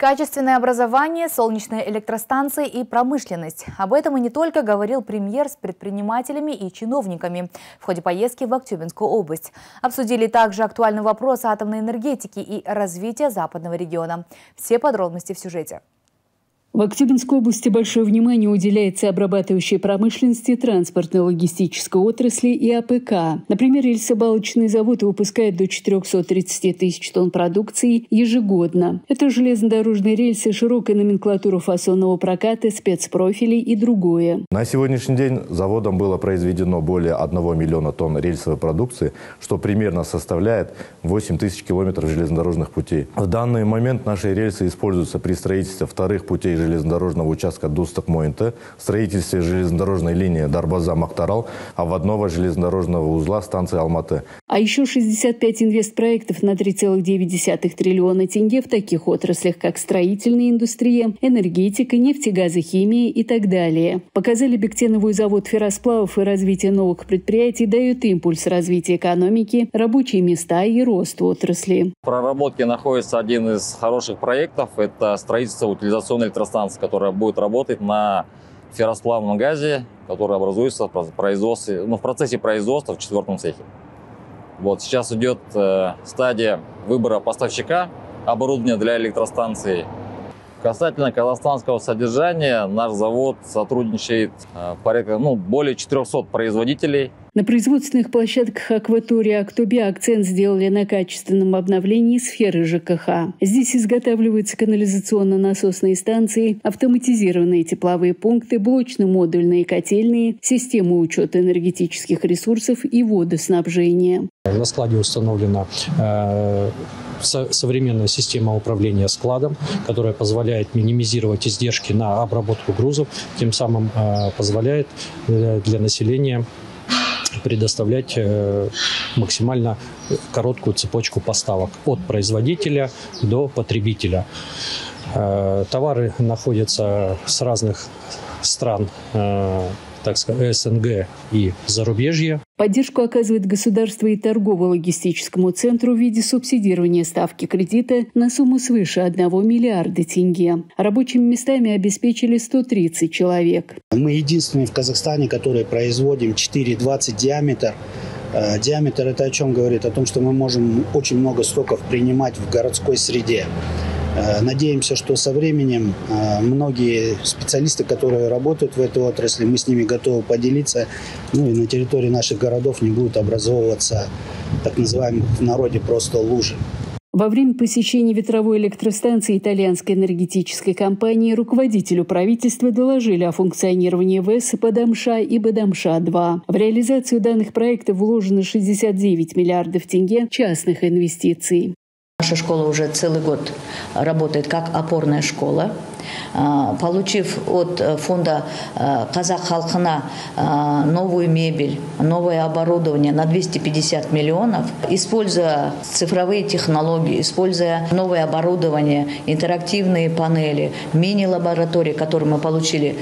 Качественное образование, солнечные электростанции и промышленность. Об этом и не только говорил премьер с предпринимателями и чиновниками в ходе поездки в Актюбинскую область. Обсудили также актуальный вопрос атомной энергетики и развития западного региона. Все подробности в сюжете. В Актюбинской области большое внимание уделяется обрабатывающей промышленности, транспортно-логистической отрасли и АПК. Например, рельсобалочный завод выпускает до 430 тысяч тонн продукции ежегодно. Это железнодорожные рельсы, широкая номенклатура фасонного проката, спецпрофили и другое. На сегодняшний день заводом было произведено более 1 миллиона тонн рельсовой продукции, что примерно составляет 8 тысяч километров железнодорожных путей. В данный момент наши рельсы используются при строительстве вторых путей железнодорожного участка Дустак-Моинте, строительстве железнодорожной линии Дарбаза-Мактарал, а в одного железнодорожного узла станции Алматы. А еще 65 инвестпроектов на 3,9 триллиона тенге в таких отраслях, как строительная индустрия, энергетика, нефтегазохимия и так далее. Показали Бектеновый завод ферросплавов и развитие новых предприятий дают импульс развития экономики, рабочие места и рост отрасли. В проработке находится один из хороших проектов. Это строительство утилизационной электростанции электростанция, которая будет работать на ферросплавном газе, который образуется в, производстве, ну, в процессе производства в четвертом цехе. Вот сейчас идет э, стадия выбора поставщика оборудования для электростанции. Касательно казахстанского содержания, наш завод сотрудничает э, порядка ну, более 400 производителей на производственных площадках акватории Актобе акцент сделали на качественном обновлении сферы ЖКХ. Здесь изготавливаются канализационно-насосные станции, автоматизированные тепловые пункты, блочно-модульные котельные, системы учета энергетических ресурсов и водоснабжения. На складе установлена э, современная система управления складом, которая позволяет минимизировать издержки на обработку грузов, тем самым э, позволяет э, для населения предоставлять э, максимально короткую цепочку поставок от производителя до потребителя. Товары находятся с разных стран так сказать, СНГ и зарубежья. Поддержку оказывает государство и торгово-логистическому центру в виде субсидирования ставки кредита на сумму свыше 1 миллиарда тенге. Рабочими местами обеспечили 130 человек. Мы единственные в Казахстане, которые производим 4,20 диаметр э, Диаметр это о чем говорит? О том, что мы можем очень много стоков принимать в городской среде. Э, надеемся, что со временем э, многие специалисты, которые работают в этой отрасли, мы с ними готовы поделиться. Ну и на территории наших городов не будет образовываться так называемых в народе просто лужи. Во время посещения ветровой электростанции итальянской энергетической компании руководителю правительства доложили о функционировании ВЭС Бадамша и Бадамша-2. В реализацию данных проектов вложено 69 миллиардов тенге частных инвестиций. Наша школа уже целый год работает как опорная школа. А, получив от э, фонда э, Казах Халхана э, новую мебель, новое оборудование на 250 миллионов, используя цифровые технологии, используя новое оборудование, интерактивные панели, мини-лаборатории, которые мы получили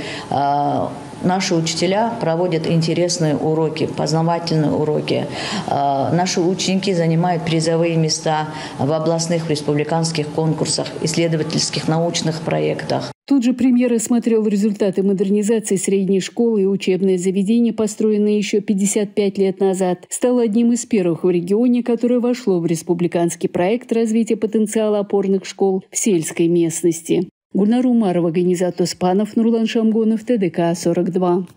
Наши учителя проводят интересные уроки, познавательные уроки. А, наши ученики занимают призовые места в областных республиканских конкурсах, исследовательских научных проектах. Тут же премьер осмотрел результаты модернизации средней школы и учебное заведение, построенное еще 55 лет назад, стало одним из первых в регионе, которое вошло в республиканский проект развития потенциала опорных школ в сельской местности. Гульнар Умарова, Ганизат Оспанов, Нурлан Шамгонов, ТДК-42.